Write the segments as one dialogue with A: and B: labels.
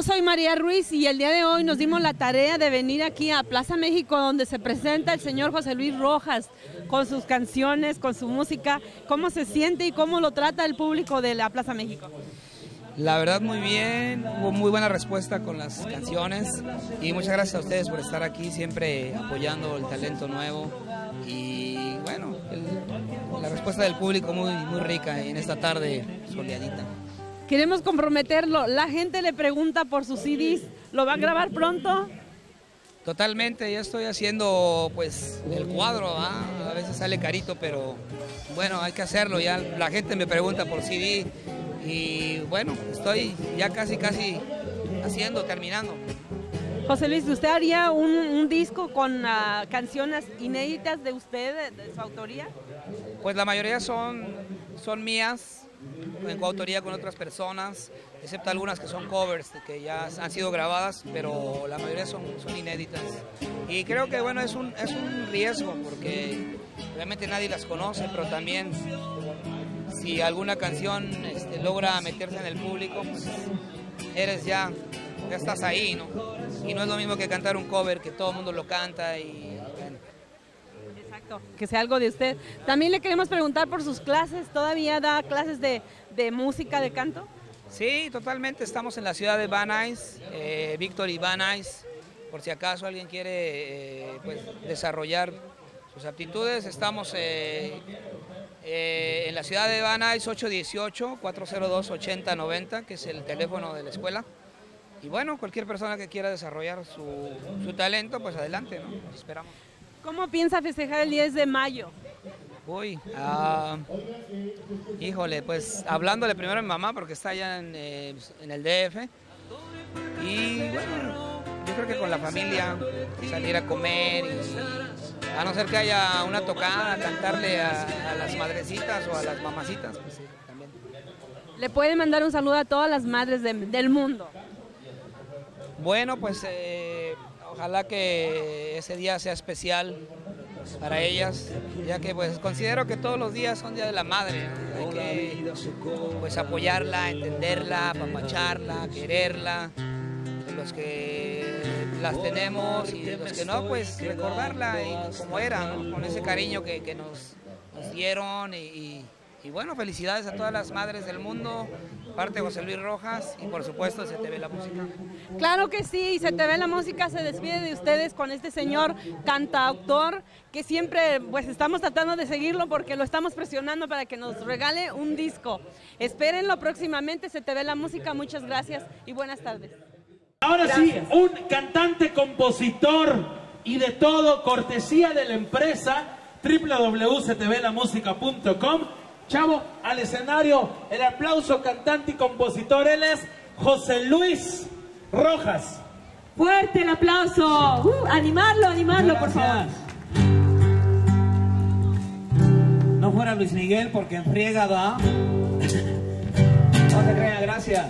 A: Yo soy María Ruiz y el día de hoy nos dimos la tarea de venir aquí a Plaza México donde se presenta el señor José Luis Rojas con sus canciones, con su música. ¿Cómo se siente y cómo lo trata el público de la Plaza México?
B: La verdad muy bien, hubo muy buena respuesta con las canciones y muchas gracias a ustedes por estar aquí siempre apoyando el talento nuevo y bueno, la respuesta del público muy, muy rica en esta tarde soleadita.
A: Queremos comprometerlo. La gente le pregunta por sus CDs. ¿Lo va a grabar pronto?
B: Totalmente, ya estoy haciendo pues el cuadro, a veces sale carito, pero bueno, hay que hacerlo. Ya la gente me pregunta por CD y bueno, estoy ya casi casi haciendo, terminando.
A: José Luis, ¿usted haría un, disco con ah, canciones inéditas de usted, de, su autoría?
B: Pues la mayoría son, son mías, en coautoría con otras personas, excepto algunas que son covers que ya han sido grabadas, pero la mayoría son, son inéditas. Y creo que bueno, es un, es un riesgo porque realmente nadie las conoce, pero también si alguna canción este, logra meterse en el público, pues eres ya, ya estás ahí, ¿no? Y no es lo mismo que cantar un cover que todo el mundo lo canta y
A: que sea algo de usted. También le queremos preguntar por sus clases, ¿todavía da clases de, música, de canto?
B: Sí, totalmente, estamos en la ciudad de Van Nuys, eh, Víctor y Van Nuys, por si acaso alguien quiere eh, pues, desarrollar sus aptitudes, estamos eh, en la ciudad de Van Nuys 818-402-8090, que es el teléfono de la escuela. Y bueno, cualquier persona que quiera desarrollar su, su talento, pues adelante, ¿no? esperamos.
A: ¿Cómo piensa festejar el 10 de mayo?
B: Uy, ah, híjole, pues hablándole primero a mi mamá porque está allá en, eh, el DF. Y bueno, yo creo que con la familia, salir a comer y a no ser que haya una tocada, cantarle a, las madrecitas o a las mamacitas, pues sí, también.
A: ¿Le puede mandar un saludo a todas las madres del mundo?
B: Bueno, pues eh, Ojalá que ese día sea especial para ellas, ya que pues considero que todos los días son Día de la Madre. Hay que pues apoyarla, entenderla, apapacharla, quererla. los que las tenemos y los que no, pues recordarla como era, con ese cariño que, nos, dieron y y bueno, felicidades a todas las madres del mundo, parte de José Luis Rojas y por supuesto Se Te Ve la Música.
A: Claro que sí, Se Te Ve la Música se despide de ustedes con este señor cantautor que siempre pues estamos tratando de seguirlo porque lo estamos presionando para que nos regale un disco. Espérenlo próximamente, Se Te Ve la Música, muchas gracias y buenas tardes.
C: Ahora sí, un cantante, compositor y de todo, cortesía de la empresa www.ctvlamusica.com Chavo, al escenario, el aplauso cantante y compositor, él es José Luis Rojas.
A: Fuerte el aplauso. Uh, animarlo, animarlo, por favor.
C: No fuera Luis Miguel porque enfriega, ¿va? no se crea, gracias.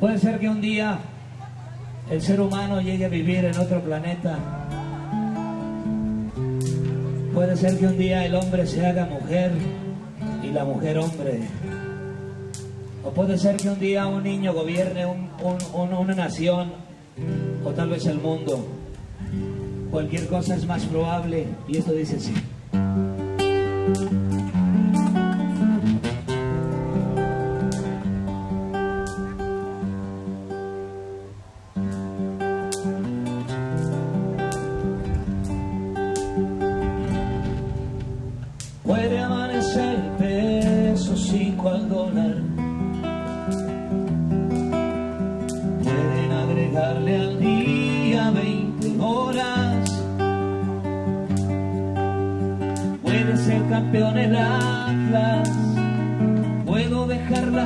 C: Puede ser que un día el ser humano llegue a vivir en otro planeta. Puede ser que un día el hombre se haga mujer y la mujer hombre. O puede ser que un día un niño gobierne una nación o tal vez el mundo. Cualquier cosa es más probable y esto dice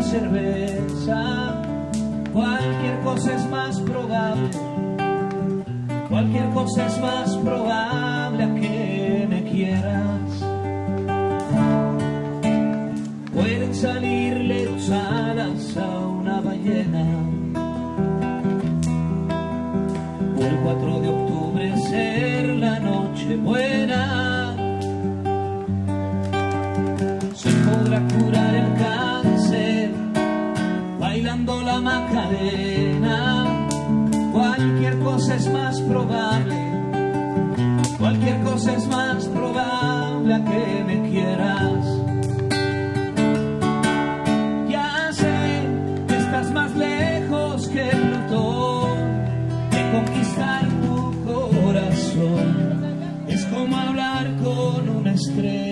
C: cerveza, cualquier cosa es más probable, cualquier cosa es más probable a que me quieras. Pueden salirle dos alas a una ballena, o el 4 de octubre ser la noche buena, se podrá curar el cáncer así. Macarena. Cualquier cosa es más probable, cualquier cosa es más probable a que me quieras. Ya sé que estás más lejos que Plutón, de conquistar tu corazón. Es como hablar con una estrella.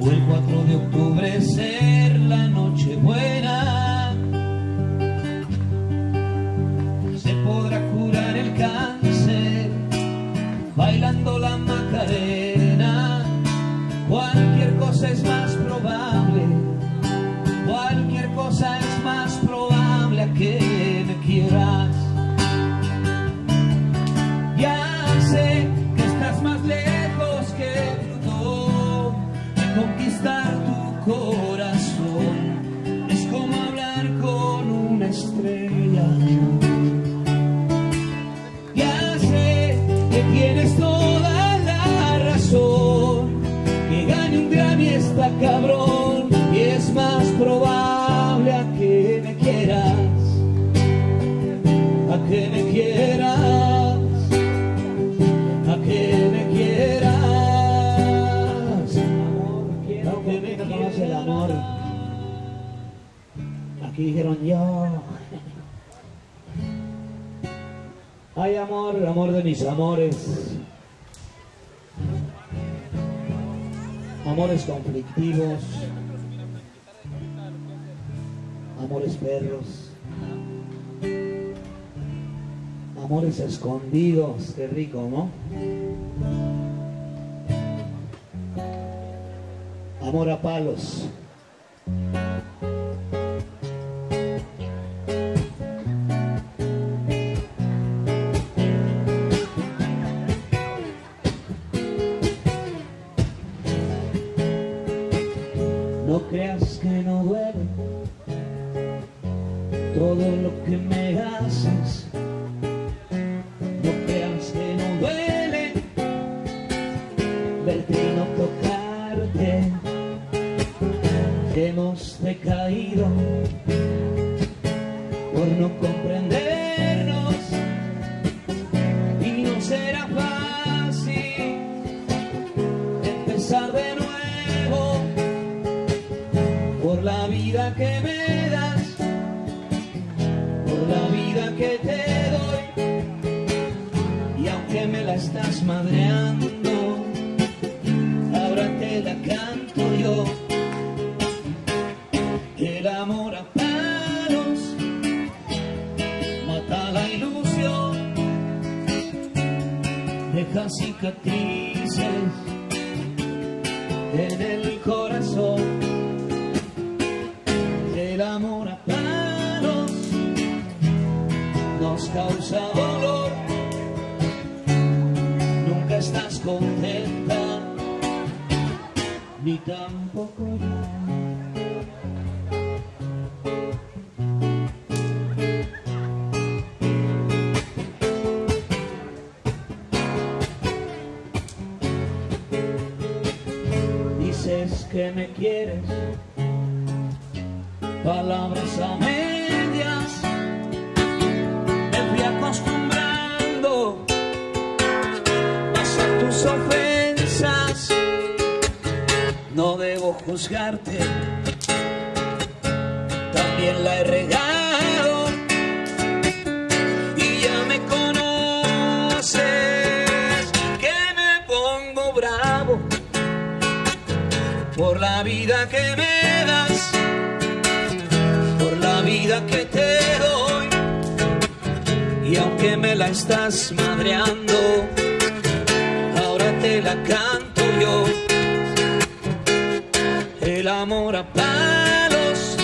C: O el 4 de octubre ser la noche buena. Aquí dijeron yo. Ay amor, amor de mis amores. Amores conflictivos. Amores perros. Amores escondidos, qué rico, ¿no? Amor a palos. No creas que no duele todo lo que me haces. Por la vida que me das, por la vida que te doy. Y aunque me la estás madreando, ahora te la canto yo. El amor a palos mata la ilusión, deja cicatrices en el corazón. Causa dolor. Nunca estás contenta, ni tampoco yo. Dices que me quieres, palabras a juzgarte, también la he regado y ya me conoces, que me pongo bravo por la vida que me das, por la vida que te doy. Y aunque me la estás madreando, ahora te la canto amor a palos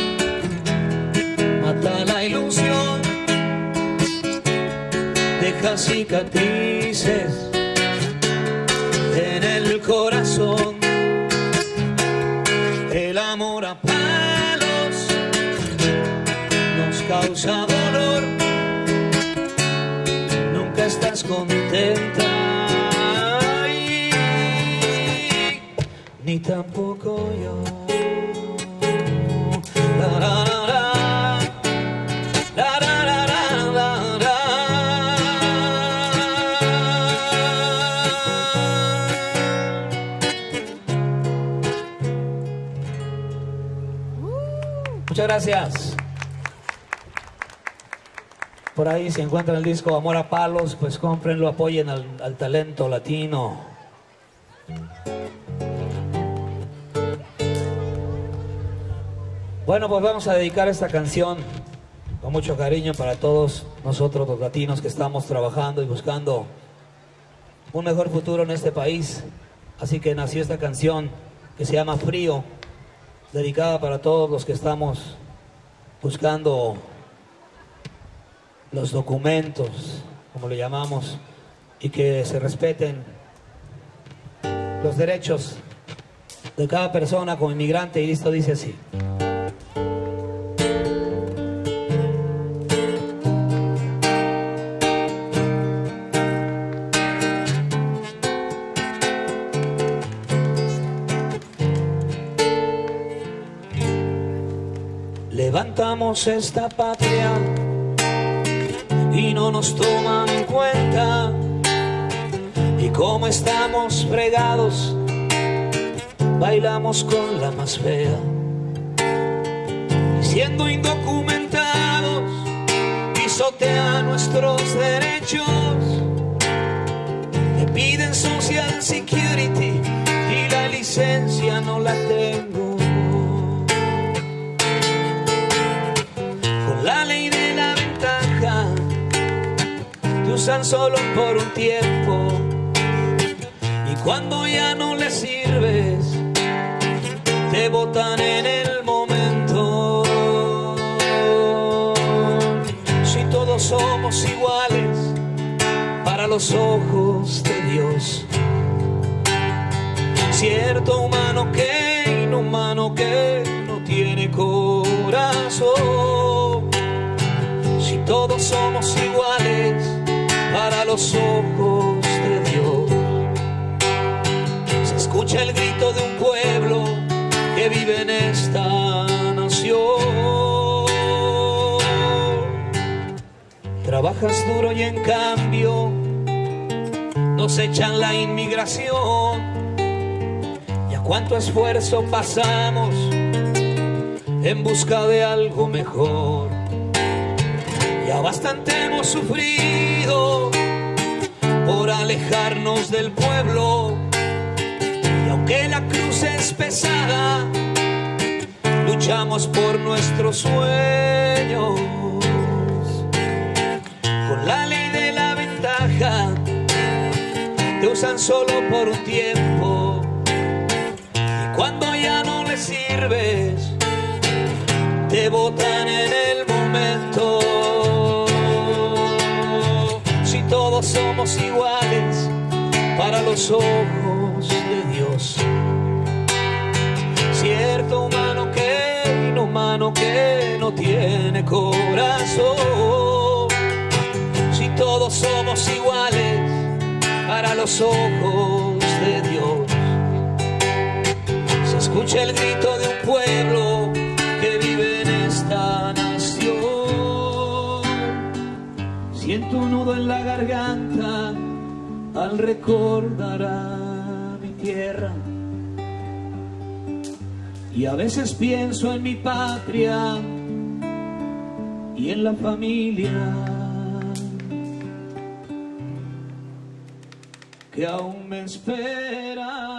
C: mata la ilusión, deja cicatrices en el corazón. El amor a palos nos causa dolor. Nunca estás contenta. Ni tampoco yo. Gracias. Por ahí si encuentran el disco Amor a Palos, pues cómprenlo, apoyen al, al talento latino. Bueno, pues vamos a dedicar esta canción con mucho cariño para todos nosotros los latinos que estamos trabajando y buscando un mejor futuro en este país. Así que nació esta canción que se llama Frío, dedicada para todos los que estamos buscando los documentos, como le llamamos, y que se respeten los derechos de cada persona como inmigrante. Y esto dice así. Levantamos esta patria y no nos toman en cuenta. Y como estamos fregados, bailamos con la más fea. Y siendo indocumentados, pisotea nuestros derechos. Me piden Social Security y la licencia no la tengo. Usan solo por un tiempo. Y cuando ya no les sirves, te botan en el momento. Si todos somos iguales para los ojos de Dios. Cierto humano que inhumano que no tiene corazón. Si todos somos iguales los ojos de Dios. Se escucha el grito de un pueblo que vive en esta nación. Trabajas duro y en cambio nos echan la inmigración. ¿Y a cuánto esfuerzo pasamos en busca de algo mejor? Ya bastante hemos sufrido alejarnos del pueblo. Y aunque la cruz es pesada, luchamos por nuestros sueños. Con la ley de la ventaja, te usan solo por un tiempo. Y cuando ya no les sirves, te botan en el todos somos iguales para los ojos de Dios. Cierto humano que inhumano que no tiene corazón. Si todos somos iguales para los ojos de Dios. Se escucha el grito de un pueblo Siento nudo en la garganta al recordar a mi tierra. Y a veces pienso en mi patria y en la familia que aún me espera.